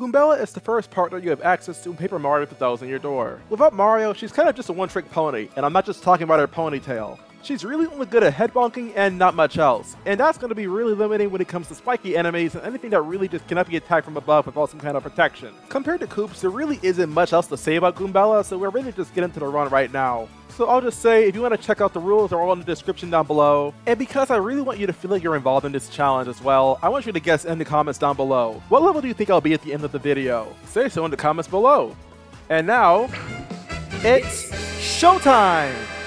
Goombella is the first partner you have access to in Paper Mario 2000 your door. Without Mario, she's kind of just a one-trick pony, and I'm not just talking about her ponytail. She's really only good at head bonking and not much else, and that's going to be really limiting when it comes to spiky enemies and anything that really just cannot be attacked from above without some kind of protection. Compared to Koops, there really isn't much else to say about Goombella, so we're ready to just get into the run right now. So I'll just say, if you want to check out the rules, they're all in the description down below. And because I really want you to feel like you're involved in this challenge as well, I want you to guess in the comments down below. What level do you think I'll be at the end of the video? Say so in the comments below. And now, it's showtime!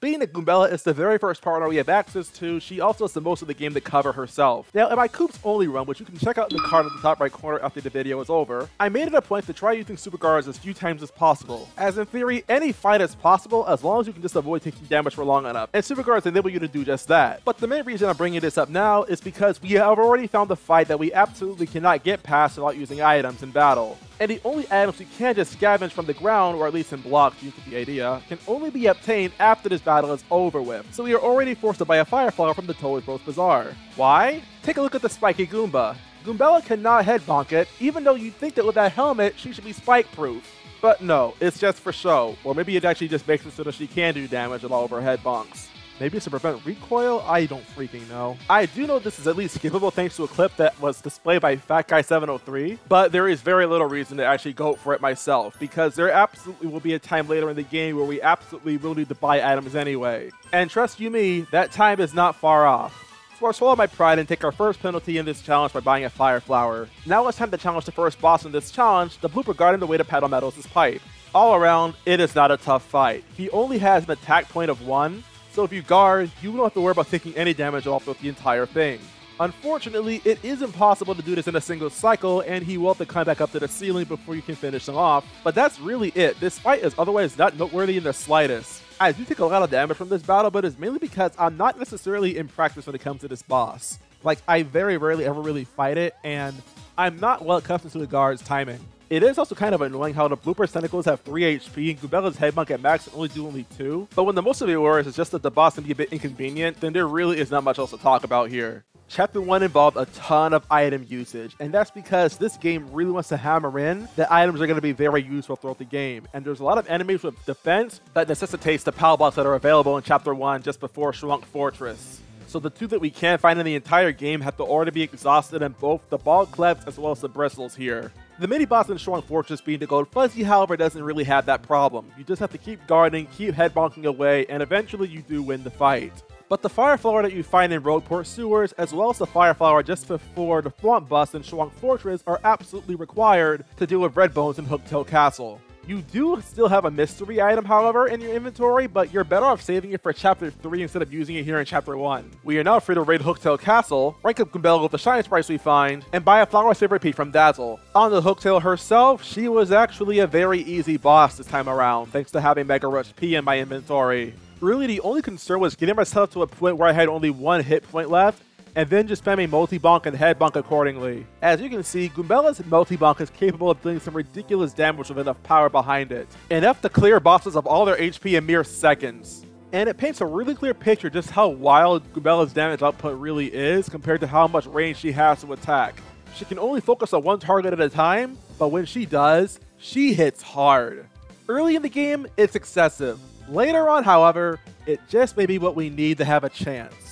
Being that Goombella is the very first partner we have access to, she also has the most of the game to cover herself. Now, in my Koops only run, which you can check out in the card at the top right corner after the video is over, I made it a point to try using Super Guards as few times as possible. As in theory, any fight is possible as long as you can just avoid taking damage for long enough, and Super Guards enable you to do just that. But the main reason I'm bringing this up now is because we have already found a fight that we absolutely cannot get past without using items in battle and the only items you can just scavenge from the ground, or at least in blocks, you get the idea, can only be obtained after this battle is over with. So we are already forced to buy a Fire Flower from the Toad Bros Bazaar. Why? Take a look at the Spiky Goomba. Goombella cannot head bonk it, even though you'd think that with that helmet, she should be spike proof. But no, it's just for show, or maybe it actually just makes it so that she can do damage with all of her head bonks. Maybe it's to prevent recoil? I don't freaking know. I do know this is at least skippable thanks to a clip that was displayed by Fat Guy 703, but there is very little reason to actually go for it myself, because there absolutely will be a time later in the game where we absolutely will need to buy items anyway. And trust you me, that time is not far off. So I'll swallow my pride and take our first penalty in this challenge by buying a Fire Flower. Now it's time to challenge the first boss in this challenge, the Blooper Guard in the way to Petal Meadows' pipe. All around, it is not a tough fight. He only has an attack point of 1, so if you guard, you don't have to worry about taking any damage off of the entire thing. Unfortunately, it is impossible to do this in a single cycle, and he will have to climb back up to the ceiling before you can finish him off, but that's really it. This fight is otherwise not noteworthy in the slightest. I do take a lot of damage from this battle, but it's mainly because I'm not necessarily in practice when it comes to this boss. Like, I very rarely ever really fight it, and I'm not well accustomed to the guard's timing. It is also kind of annoying how the Blooper Tentacles have 3 HP and Goombella's Headbonk at max only do only 2. But when the most of it worries is just that the boss can be a bit inconvenient, then there really is not much else to talk about here. Chapter 1 involved a ton of item usage, and that's because this game really wants to hammer in that items are going to be very useful throughout the game. And there's a lot of enemies with defense that necessitates the PAL blocks that are available in Chapter 1 just before Shhonk Fortress. So the two that we can't find in the entire game have to already be exhausted in both the Bald Clefts as well as the bristles here. The mini boss in Shhonk Fortress being the Gold Fuzzy, however, doesn't really have that problem. You just have to keep guarding, keep head bonking away, and eventually you do win the fight. But the Fire Flower that you find in Rogueport Sewers, as well as the Fire Flower just before the Thwomp Bust in Shhonk Fortress, are absolutely required to deal with Red Bones in Hooktail Castle. You do still have a mystery item, however, in your inventory, but you're better off saving it for Chapter 3 instead of using it here in Chapter 1. We are now free to raid Hooktail Castle, rank up Goombella with the Shine Sprites we find, and buy a Flower Saver Repeat from Dazzle. On the Hooktail herself, she was actually a very easy boss this time around, thanks to having Mega Rush P in my inventory. Really, the only concern was getting myself to a point where I had only one hit point left, and then just spamming multi-bonk and head-bonk accordingly. As you can see, Goombella's multi-bonk is capable of doing some ridiculous damage with enough power behind it. Enough to clear bosses of all their HP in mere seconds. And it paints a really clear picture just how wild Goombella's damage output really is compared to how much range she has to attack. She can only focus on one target at a time, but when she does, she hits hard. Early in the game, it's excessive. Later on, however, it just may be what we need to have a chance.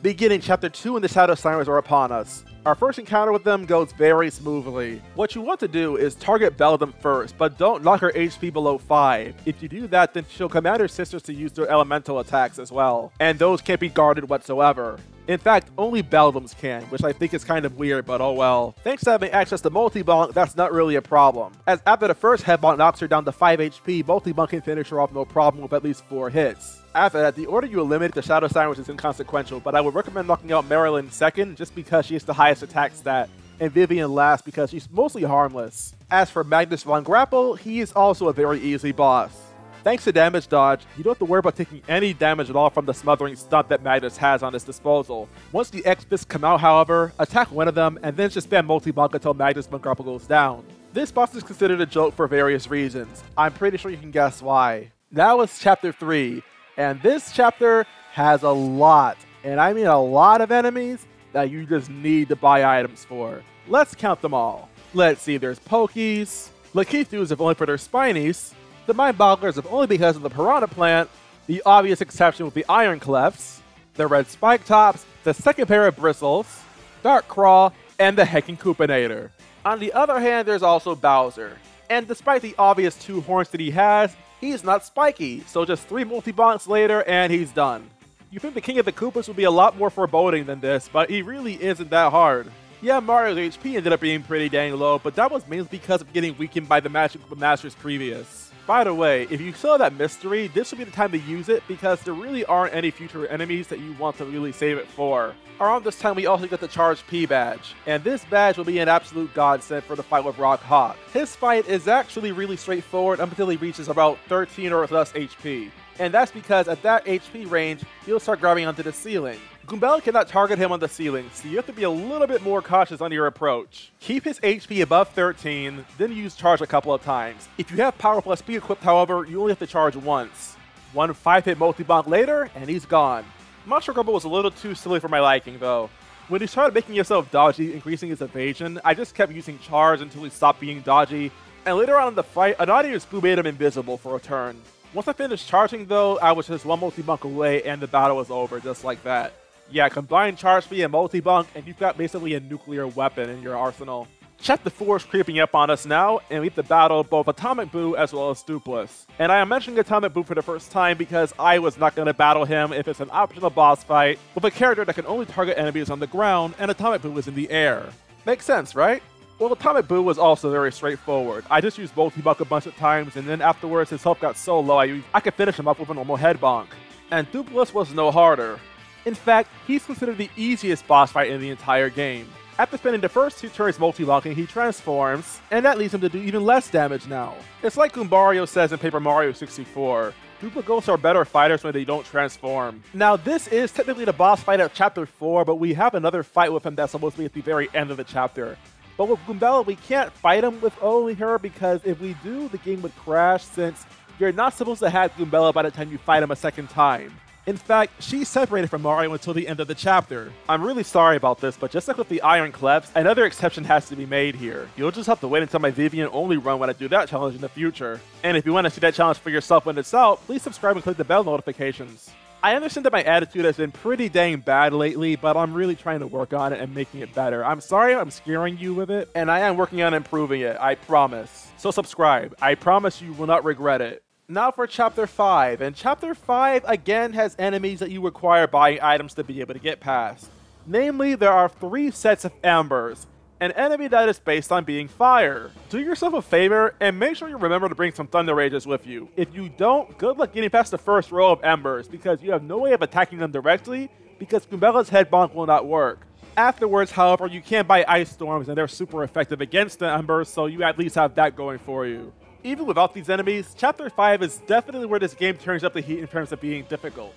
Beginning Chapter 2 and the Shadow Sirens are upon us. Our first encounter with them goes very smoothly. What you want to do is target Beldam first, but don't knock her HP below 5. If you do that, then she'll command her sisters to use their elemental attacks as well, and those can't be guarded whatsoever. In fact, only Beldam's can, which I think is kind of weird, but oh well. Thanks to having access to Multi-Bonk, that's not really a problem. As after the first headbonk knocks her down to 5 HP, Multi-Bonk can finish her off no problem with at least 4 hits. After that, the order you eliminate the Shadow Sirens is inconsequential, but I would recommend knocking out Marilyn second just because she has the highest attack stat, and Vivian last because she's mostly harmless. As for Magnus Von Grapple, he is also a very easy boss. Thanks to damage dodge, you don't have to worry about taking any damage at all from the smothering stunt that Magnus has on his disposal. Once the X-Fists come out, however, attack one of them and then just spam multi-bonk until Magnus Von goes down. This boss is considered a joke for various reasons. I'm pretty sure you can guess why. Now it's Chapter 3, and this chapter has a lot, and I mean a lot of enemies that you just need to buy items for. Let's count them all. Let's see, there's Pokies, Lakitus if only for their Spinies, the Mind Bogglers if only because of the Piranha Plant, the obvious exception would be Iron Clefts, the Red Spike Tops, the second pair of Bristles, Dark Craw, and the Heckin' Koopinator. On the other hand, there's also Bowser. And despite the obvious two horns that he has, he's not spiky, so just three multi-bonks later and he's done. You think the King of the Koopas would be a lot more foreboding than this, but he really isn't that hard. Yeah, Mario's HP ended up being pretty dang low, but that was mainly because of getting weakened by the Magic Masters previous. By the way, if you saw that mystery, this would be the time to use it because there really aren't any future enemies that you want to really save it for. Around this time, we also get the Charge P badge, and this badge will be an absolute godsend for the fight with Rawk Hawk. His fight is actually really straightforward until he reaches about 13 or less HP and that's because at that HP range, he'll start grabbing onto the ceiling. Goombella cannot target him on the ceiling, so you have to be a little bit more cautious on your approach. Keep his HP above 13, then use charge a couple of times. If you have Power Plus B equipped, however, you only have to charge once. One 5-hit multi-bonk later, and he's gone. Monster Grumble was a little too silly for my liking, though. When he started making himself dodgy, increasing his evasion, I just kept using charge until he stopped being dodgy, and later on in the fight, an audience boo made him invisible for a turn. Once I finished charging though, I was just one multi-bonk away and the battle was over just like that. Yeah, combine charge speed and multi-bonk, and you've got basically a nuclear weapon in your arsenal. Check the force creeping up on us now, and we have to battle both Atomic Boo as well as Doopliss. And I am mentioning Atomic Boo for the first time because I was not going to battle him if it's an optional boss fight with a character that can only target enemies on the ground and Atomic Boo is in the air. Makes sense, right? Well, Atomic Boo was also very straightforward. I just used Multi-Bonk a bunch of times, and then afterwards his health got so low I, I could finish him up with a normal head bonk. And Doopliss was no harder. In fact, he's considered the easiest boss fight in the entire game. After spending the first two turns multi-locking, he transforms, and that leads him to do even less damage now. It's like Goombario says in Paper Mario 64, Duplighosts are better fighters when they don't transform. Now, this is technically the boss fight of Chapter 4, but we have another fight with him that's supposed to be at the very end of the chapter. But with Goombella, we can't fight him with only her because if we do, the game would crash since you're not supposed to have Goombella by the time you fight him a second time. In fact, she's separated from Mario until the end of the chapter. I'm really sorry about this, but just like with the Iron Clefts, another exception has to be made here. You'll just have to wait until my Vivian only run when I do that challenge in the future. And if you want to see that challenge for yourself when it's out, please subscribe and click the bell notifications. I understand that my attitude has been pretty dang bad lately, but I'm really trying to work on it and making it better. I'm sorry I'm scaring you with it, and I am working on improving it, I promise. So subscribe. I promise you will not regret it. Now for Chapter 5, and Chapter 5 again has enemies that you require buying items to be able to get past. Namely, there are three sets of embers, an enemy that is based on being fire. Do yourself a favor and make sure you remember to bring some Thunder Rages with you. If you don't, good luck getting past the first row of embers because you have no way of attacking them directly because Goombella's head bonk will not work. Afterwards, however, you can buy Ice Storms and they're super effective against the embers, so you at least have that going for you. Even without these enemies, Chapter 5 is definitely where this game turns up the heat in terms of being difficult.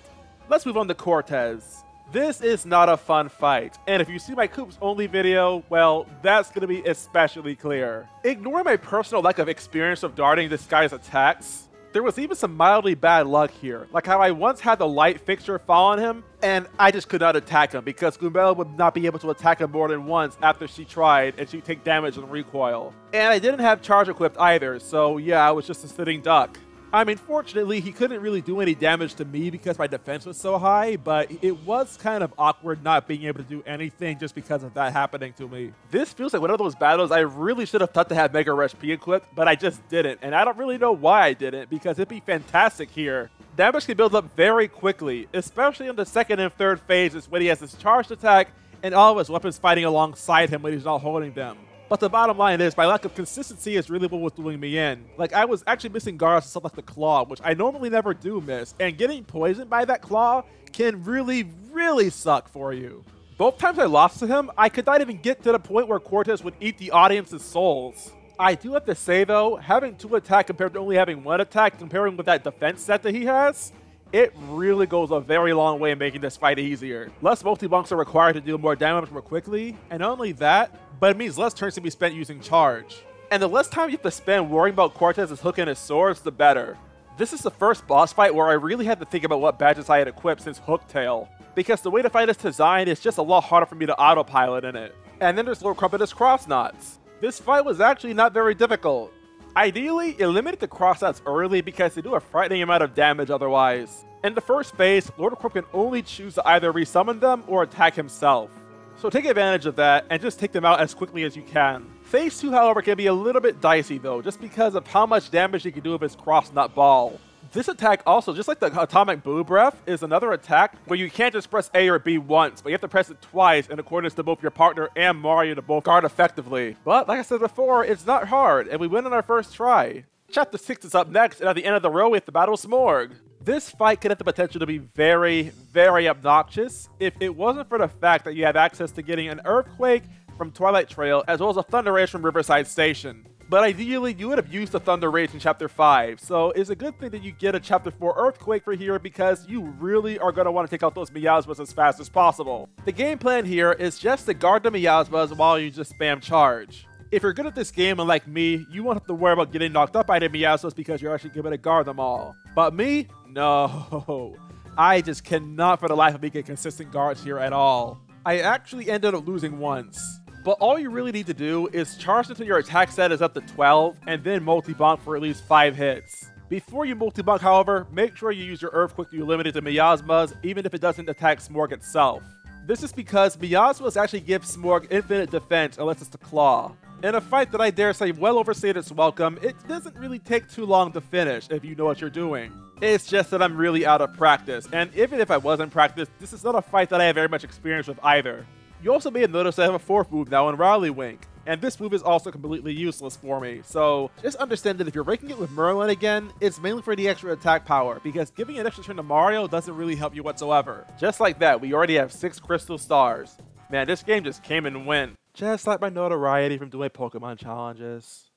Let's move on to Cortez. This is not a fun fight, and if you see my Koops only video, well, that's to be especially clear. Ignore my personal lack of experience of darting this guy's attacks, there was even some mildly bad luck here, like how I once had the light fixture fall on him, and I just could not attack him because Goombella would not be able to attack him more than once after she tried, and she'd take damage and recoil. And I didn't have charge equipped either, so yeah, I was just a sitting duck. I mean, fortunately, he couldn't really do any damage to me because my defense was so high, but it was kind of awkward not being able to do anything just because of that happening to me. This feels like one of those battles I really should have thought to have Mega Rush P equipped, but I just didn't, and I don't really know why I didn't, because it'd be fantastic here. Damage can build up very quickly, especially in the second and third phases when he has his charged attack and all of his weapons fighting alongside him when he's not holding them. But the bottom line is, my lack of consistency is really what was doing me in. Like, I was actually missing guards stuff like the claw, which I normally never do miss. And getting poisoned by that claw can really, really suck for you. Both times I lost to him, I could not even get to the point where Cortez would eat the audience's souls. I do have to say though, having two attack compared to only having one attack, comparing with that defense set that he has, it really goes a very long way in making this fight easier. Less multi-bonks are required to deal more damage more quickly, and not only that, but it means less turns to be spent using charge. And the less time you have to spend worrying about Cortez's hook and his swords, the better. This is the first boss fight where I really had to think about what badges I had equipped since Hooktail, because the way the fight is designed is just a lot harder for me to autopilot in it. And then there's Lord Crumpetous Crossnots. This fight was actually not very difficult. Ideally, eliminate the crossouts early because they do a frightening amount of damage otherwise. In the first phase, Lord Crump can only choose to either resummon them or attack himself. So take advantage of that and just take them out as quickly as you can. Phase 2, however, can be a little bit dicey though, just because of how much damage he can do with his Crossnot Ball. This attack also, just like the Atomic Boo Breath, is another attack where you can't just press A or B once, but you have to press it twice in accordance to both your partner and Mario to both guard effectively. But like I said before, it's not hard, and we win on our first try. Chapter 6 is up next, and at the end of the row we have to battle Smorg. This fight could have the potential to be very, very obnoxious if it wasn't for the fact that you have access to getting an Earthquake from Twilight Trail as well as a Thunder Rage from Riverside Station. But ideally, you would have used the Thunder Rage in Chapter 5, so it's a good thing that you get a Chapter 4 Earthquake for here because you really are going to want to take out those Miasmas as fast as possible. The game plan here is just to guard the Miasmas while you just spam charge. If you're good at this game and like me, you won't have to worry about getting knocked up by the Miasmas because you're actually able to guard them all. But me? No. I just cannot for the life of me get consistent guards here at all. I actually ended up losing once. But all you really need to do is charge until your attack set is up to 12, and then multi-bonk for at least 5 hits. Before you multi-bonk, however, make sure you use your Earthquake to eliminate the Miasmas, even if it doesn't attack Smorg itself. This is because Miasmas actually give Smorg infinite defense unless it's the Claw. In a fight that I dare say well overstayed its welcome, it doesn't really take too long to finish if you know what you're doing. It's just that I'm really out of practice, and even if I was in practice, this is not a fight that I have very much experience with either. You also may have noticed I have a fourth move now in Rally Wink, and this move is also completely useless for me, so just understand that if you're ranking it with Merlon again, it's mainly for the extra attack power, because giving an extra turn to Mario doesn't really help you whatsoever. Just like that, we already have 6 Crystal Stars. Man, this game just came and went. Just like my notoriety from doing Pokemon challenges.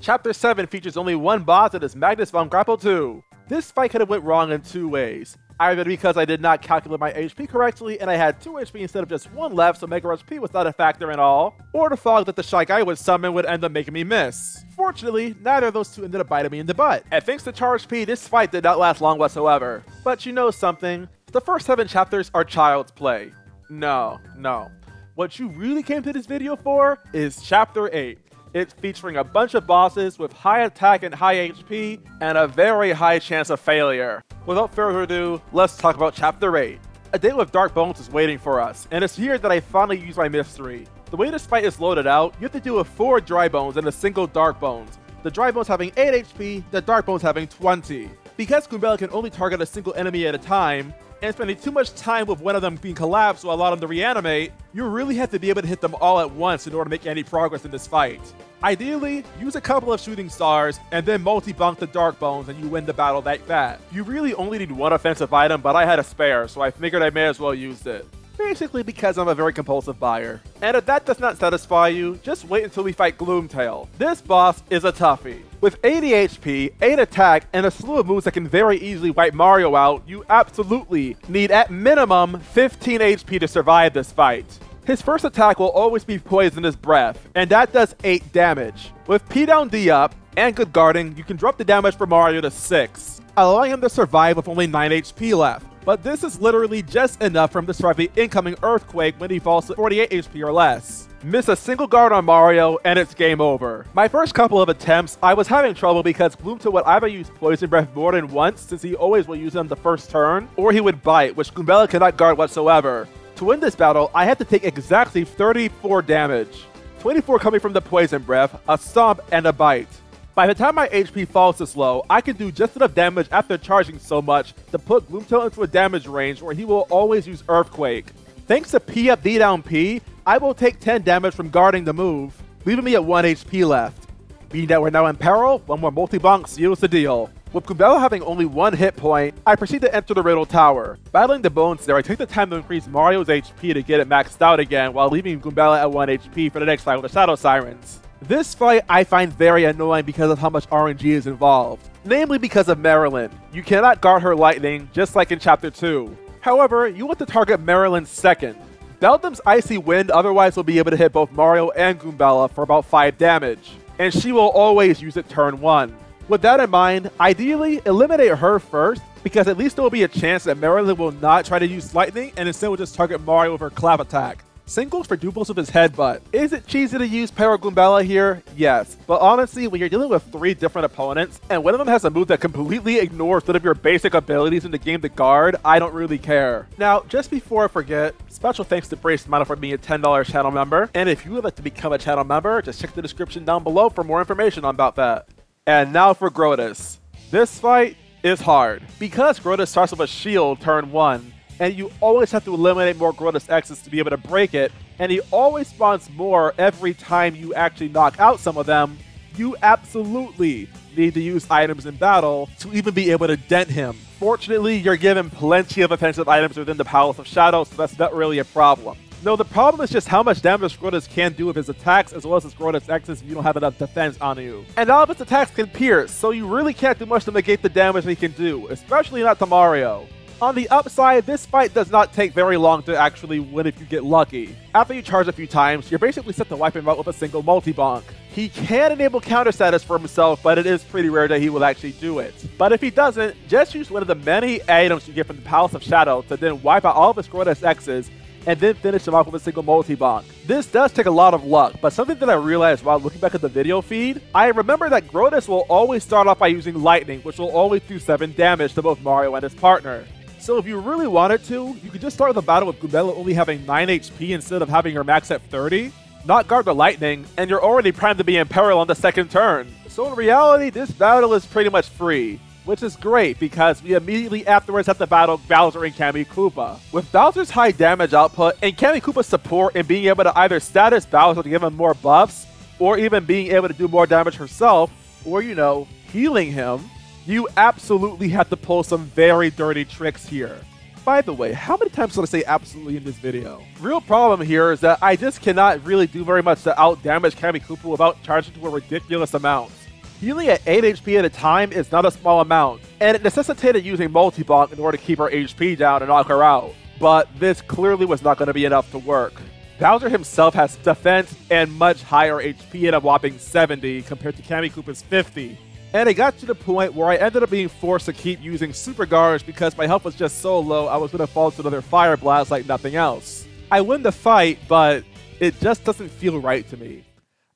Chapter 7 features only one boss and it's Magnus von Grapple 2. This fight could have went wrong in two ways either because I did not calculate my HP correctly and I had 2 HP instead of just 1 left so Mega Rush P was not a factor at all, or the fog that the Shy Guy would summon would end up making me miss. Fortunately, neither of those two ended up biting me in the butt, and thanks to Charge P, this fight did not last long whatsoever. But you know something? The first 7 chapters are child's play. No, no. What you really came to this video for is Chapter 8. It's featuring a bunch of bosses with high attack and high HP, and a very high chance of failure. Without further ado, let's talk about Chapter 8. A day with Dark Bones is waiting for us, and it's here that I finally use my mystery. The way this fight is loaded out, you have to deal with 4 Dry Bones and a single Dark Bones. The Dry Bones having 8 HP, the Dark Bones having 20. Because Goombella can only target a single enemy at a time, and spending too much time with one of them being collapsed while allowing them to reanimate, you really have to be able to hit them all at once in order to make any progress in this fight. Ideally, use a couple of shooting stars and then multi-bonk the Dark Bones and you win the battle like that. You really only need one offensive item, but I had a spare, so I figured I may as well use it. Basically because I'm a very compulsive buyer. And if that does not satisfy you, just wait until we fight Gloomtail. This boss is a toughie. With 80 HP, 8 attack, and a slew of moves that can very easily wipe Mario out, you absolutely need at minimum 15 HP to survive this fight. His first attack will always be Poisonous Breath, and that does 8 damage. With P down D up, and good guarding, you can drop the damage for Mario to 6, allowing him to survive with only 9 HP left. But this is literally just enough for him to survive the incoming Earthquake when he falls to 48 HP or less. Miss a single guard on Mario, and it's game over. My first couple of attempts, I was having trouble because Gloomtail would either use Poison Breath more than once, since he always will use them the first turn, or he would Bite, which Goombella cannot guard whatsoever. To win this battle, I had to take exactly 34 damage. 24 coming from the Poison Breath, a Stomp, and a Bite. By the time my HP falls this low, I can do just enough damage after charging so much to put Gloomtail into a damage range where he will always use Earthquake. Thanks to P up D down P, I will take 10 damage from guarding the move, leaving me at 1 HP left. Being that we're now in peril, one more multi-bonk seals the deal. With Goombella having only one hit point, I proceed to enter the Riddle Tower. Battling the bones there, I take the time to increase Mario's HP to get it maxed out again, while leaving Goombella at 1 HP for the next fight with the Shadow Sirens. This fight I find very annoying because of how much RNG is involved, namely because of Marilyn. You cannot guard her lightning, just like in Chapter 2. However, you want to target Marilyn second. Beldam's Icy Wind otherwise will be able to hit both Mario and Goombella for about 5 damage, and she will always use it turn 1. With that in mind, ideally, eliminate her first, because at least there will be a chance that Marilyn will not try to use lightning and instead will just target Mario with her clap attack. Singles for duples with his headbutt. Is it cheesy to use Pyro here? Yes. But honestly, when you're dealing with three different opponents, and one of them has a move that completely ignores one of your basic abilities in the game to guard, I don't really care. Now, just before I forget, special thanks to Brace Mino for being a $10 channel member. And if you would like to become a channel member, just check the description down below for more information about that. And now for Grodus. This fight is hard. Because Grodus starts with a shield turn 1, and you always have to eliminate more Grodus X's to be able to break it, and he always spawns more every time you actually knock out some of them, you absolutely need to use items in battle to even be able to dent him. Fortunately, you're given plenty of offensive items within the Palace of Shadow, so that's not really a problem. No, the problem is just how much damage Grodus can do with his attacks as well as his Grodus X's if you don't have enough defense on you. And all of his attacks can pierce, so you really can't do much to negate the damage he can do, especially not to Mario. On the upside, this fight does not take very long to actually win if you get lucky. After you charge a few times, you're basically set to wipe him out with a single multi-bonk. He can enable counter status for himself, but it is pretty rare that he will actually do it. But if he doesn't, just use one of the many items you get from the Palace of Shadow to then wipe out all of his Grodus X's and then finish him off with a single multi-bonk. This does take a lot of luck, but something that I realized while looking back at the video feed, I remember that Grodus will always start off by using Lightning, which will always do 7 damage to both Mario and his partner. So if you really wanted to, you could just start the battle with Goombella only having 9 HP instead of having her max at 30, not guard the lightning, and you're already primed to be in peril on the second turn. So in reality, this battle is pretty much free, which is great because we immediately afterwards have to battle Bowser and Kammy Koopa. With Bowser's high damage output and Kammy Koopa's support in being able to either status Bowser to give him more buffs, or even being able to do more damage herself, or you know, healing him, you absolutely have to pull some very dirty tricks here. By the way, how many times did I say absolutely in this video? Real problem here is that I just cannot really do very much to out-damage Kammy Koopa without charging to a ridiculous amount. Healing at 8 HP at a time is not a small amount, and it necessitated using multi-bonk in order to keep her HP down and knock her out. But this clearly was not going to be enough to work. Bowser himself has defense and much higher HP at a whopping 70 compared to Kammy Koopa's 50, and it got to the point where I ended up being forced to keep using Super Guards because my health was just so low I was going to fall to another Fire Blast like nothing else. I win the fight, but it just doesn't feel right to me.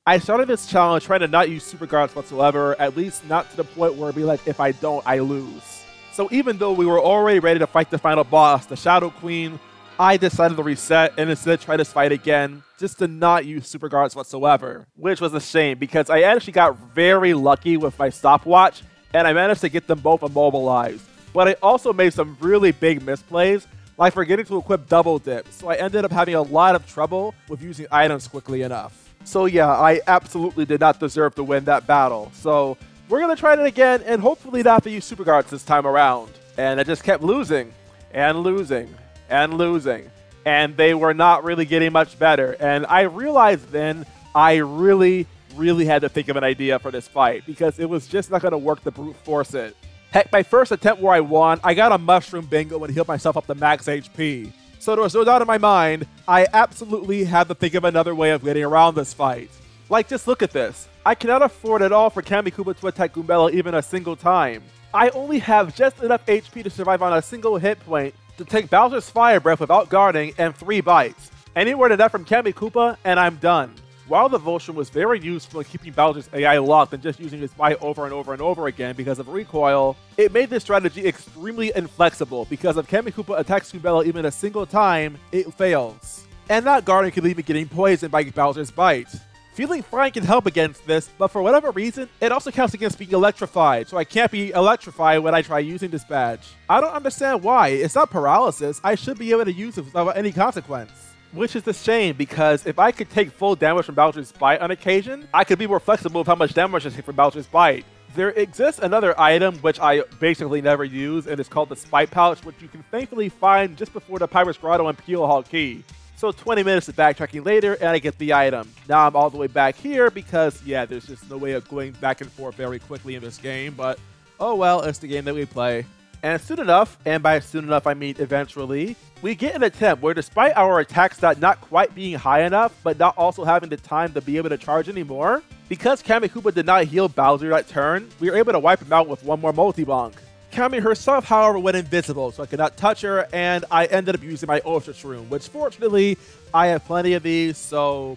I started this challenge trying to not use Super Guards whatsoever, at least not to the point where it'd be like, if I don't, I lose. So even though we were already ready to fight the final boss, the Shadow Queen, I decided to reset and instead try this fight again, just to not use super guards whatsoever, which was a shame because I actually got very lucky with my stopwatch and I managed to get them both immobilized. But I also made some really big misplays, like forgetting to equip double dip, so I ended up having a lot of trouble with using items quickly enough. So yeah, I absolutely did not deserve to win that battle. So we're going to try it again and hopefully not to use super guards this time around. And I just kept losing and losing and losing. And they were not really getting much better. And I realized then I really, really had to think of an idea for this fight because it was just not going to work to brute force it. Heck, my first attempt where I won, I got a mushroom bingo and healed myself up to max HP. So there was no doubt in my mind, I absolutely had to think of another way of getting around this fight. Like, just look at this. I cannot afford at all for Kammy Koopa to attack Goombella even a single time. I only have just enough HP to survive on a single hit point, to take Bowser's Fire Breath without guarding and 3 bites. Anywhere to that from Kammy Koopa, and I'm done. While the Devotion was very useful in keeping Bowser's AI locked and just using his bite over and over and over again because of recoil, it made this strategy extremely inflexible because if Kammy Koopa attacks Goombella even a single time, it fails. And that guarding could leave me getting poisoned by Bowser's bite. Feeling fine can help against this, but for whatever reason, it also counts against being electrified, so I can't be electrified when I try using this badge. I don't understand why. It's not paralysis. I should be able to use it without any consequence. Which is a shame, because if I could take full damage from Bowser's Bite on occasion, I could be more flexible with how much damage I take from Bowser's Bite. There exists another item which I basically never use, and it's called the Spite Pouch, which you can thankfully find just before the Pirate's Grotto and Keelhaul Key. So 20 minutes of backtracking later, and I get the item. Now I'm all the way back here because, yeah, there's just no way of going back and forth very quickly in this game, but oh well, it's the game that we play. And soon enough, and by soon enough I mean eventually, we get an attempt where despite our attack stat not quite being high enough, but not also having the time to be able to charge anymore, because Kammy Koopa did not heal Bowser that turn, we were able to wipe him out with one more multi-bonk. Kammy herself, however, went invisible, so I could not touch her, and I ended up using my Ultra Shroom, which fortunately, I have plenty of these, so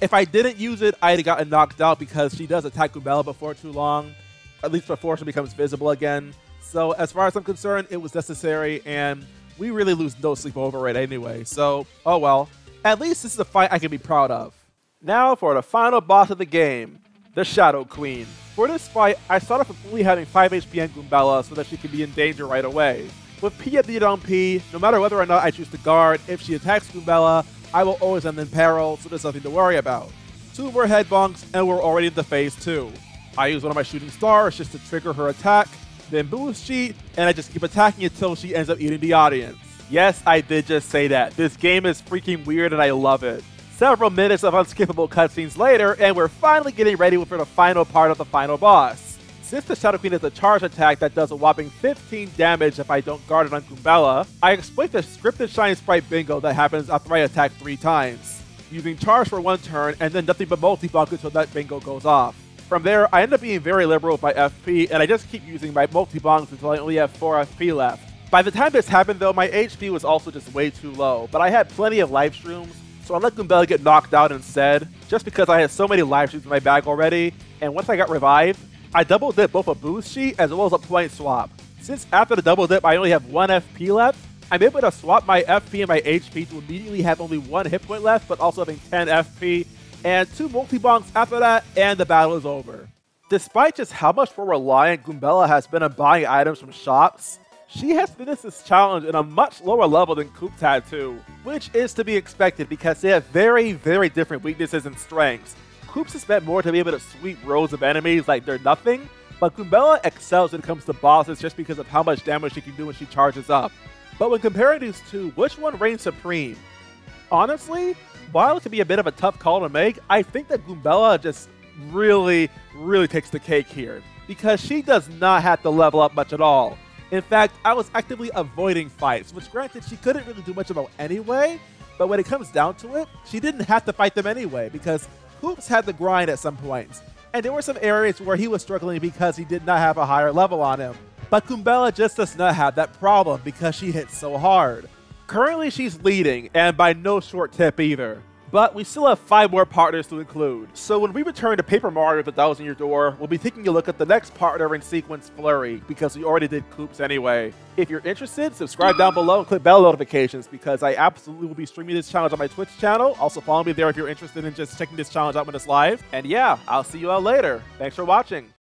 if I didn't use it, I'd have gotten knocked out because she does attack Goombella before too long, at least before she becomes visible again. So as far as I'm concerned, it was necessary, and we really lose no sleep over it anyway, so oh well. At least this is a fight I can be proud of. Now for the final boss of the game, the Shadow Queen. For this fight, I started off with only having 5 HP and Goombella so that she can be in danger right away. With P at the on P, no matter whether or not I choose to guard, if she attacks Goombella, I will always end in peril, so there's nothing to worry about. Two more head bonks, and we're already into phase 2. I use one of my shooting stars just to trigger her attack, then Boo's Sheet, and I just keep attacking until she ends up eating the audience. Yes, I did just say that. This game is freaking weird and I love it. Several minutes of unskippable cutscenes later, and we're finally getting ready for the final part of the final boss. Since the Shadow Queen is a charge attack that does a whopping 15 damage if I don't guard it on Goombella, I exploit the scripted Shine Sprite bingo that happens after I attack 3 times, using charge for one turn and then nothing but multi-bonk until that bingo goes off. From there, I end up being very liberal with my FP, and I just keep using my multi-bonks until I only have 4 FP left. By the time this happened though, my HP was also just way too low, but I had plenty of Life Shrooms, so I let Goombella get knocked out instead, just because I had so many Life Shrooms in my bag already, and once I got revived, I double dip both a Boo's Sheet as well as a point swap. Since after the double dip I only have 1 FP left, I'm able to swap my FP and my HP to immediately have only 1 hit point left, but also having 10 FP, and 2 multi-bonks after that, and the battle is over. Despite just how much more reliant Goombella has been on buying items from shops, she has finished this challenge in a much lower level than Koops Tattoo, which is to be expected because they have very, very different weaknesses and strengths. Koops has spent more to be able to sweep rows of enemies like they're nothing, but Goombella excels when it comes to bosses just because of how much damage she can do when she charges up. But when comparing these two, which one reigns supreme? Honestly, while it can be a bit of a tough call to make, I think that Goombella just really, really takes the cake here. Because she does not have to level up much at all. In fact, I was actively avoiding fights, which granted she couldn't really do much about anyway, but when it comes down to it, she didn't have to fight them anyway, because Koops had the grind at some points, and there were some areas where he was struggling because he did not have a higher level on him. But Goombella just does not have that problem because she hits so hard. Currently she's leading, and by no short tip either but we still have five more partners to include. So when we return to Paper Mario The Thousand Year Door, we'll be taking a look at the next partner in sequence, Flurry, because we already did Koops anyway. If you're interested, subscribe down below and click bell notifications because I absolutely will be streaming this challenge on my Twitch channel. Also follow me there if you're interested in just checking this challenge out when it's live. And yeah, I'll see you all later. Thanks for watching.